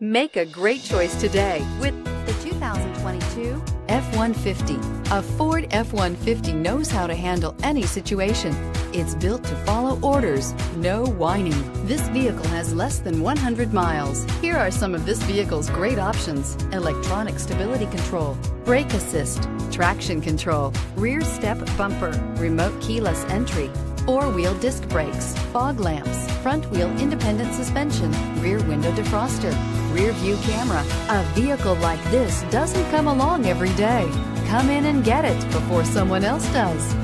Make a great choice today with the 2022 F-150. A Ford F-150 knows how to handle any situation. It's built to follow orders, no whining. This vehicle has less than 100 miles. Here are some of this vehicle's great options. Electronic stability control, brake assist, traction control, rear step bumper, remote keyless entry, four-wheel disc brakes, fog lamps, front wheel independent suspension, rear window defroster, rear view camera. A vehicle like this doesn't come along every day. Come in and get it before someone else does.